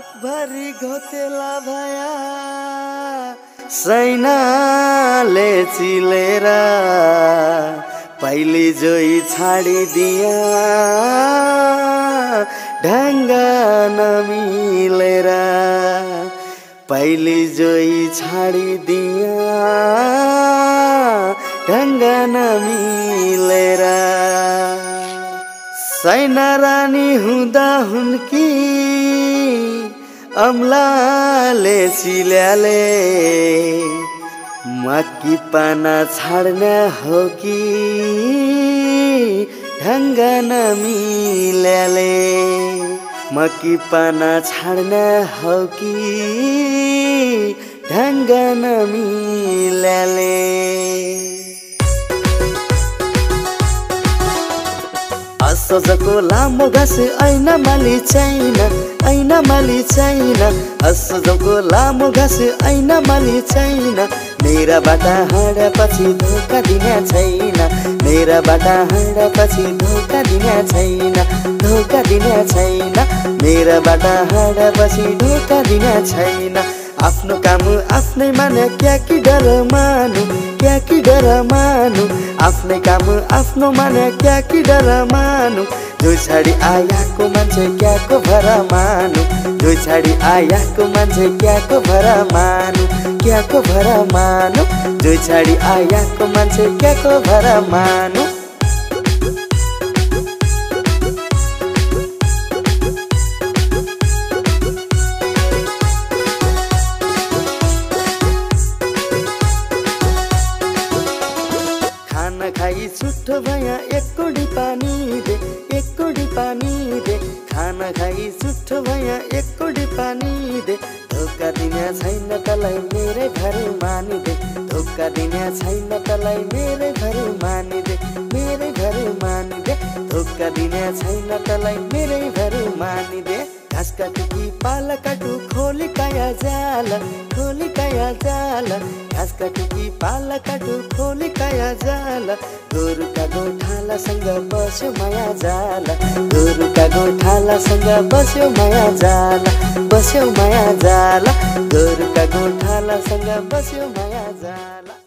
तेला भया सैनाले चिलेर पहिले जोई छाडिदिया ढङ्ग नमिलेर पहिले जोई छाडिदिया ढङ्ग नमिलेर सैना रानी हुँदा हुन् कि अम्लाले चिल्याले मक्की पाना छाड्न हो कि? ढङ्ग नमिल्याले मक्की पाना छाड्न हो कि? ढङ्ग नमिल्याले। असोजको लामो घाँस ऐना माली छैन ऐना माली छैन। असोजको लामो घाँस ऐना माली छैन। मेरा बाटा हाँडेपछि धोका दिने छैन। मेरा बाटा हाँडेपछि धोका दिने छैन धोका दिने छैन। मेरा बाटा हाँडेपछि धोका दिने छैन। आफ्नो काम आफ्नै माने क्या कि डर मानु? क्या कि डर मानु? आफ्नै काम आफ्नो माने क्या कि डर मानु? जो छाडी आयाको मान्छे क्याको भर मानु? जो छाडी आयाको मान्छे क्याको भर मानु? क्याको भर मानु? जो छाडी आयाको क्या को भरा मानु? भया एक कोडी पानी दे एक कोडी पानी दे। खाना खाई छुट्टो भया एक कोडी पानी दे। धोका दिने छैन तलाई मेरै भर मानिदे। धोका दिने छैन तलाई मेरै भर मानिदे मेरै भर मानिदे। धोका दिने छैन तलाई मेरै भर मानिदे। घाँस काटु कि पाला काटु खोली काया जाल खोली काया जाल। घाँस काटु कि पाला काटु खोली काया जाल। गोरुका गोठालासँग बस्यो माया जाल। गोरुका गोठालासँग बस्यो माया जाल। बस्यो माया जाल। गोरुका गोठालासँग बस्यो माया जाल।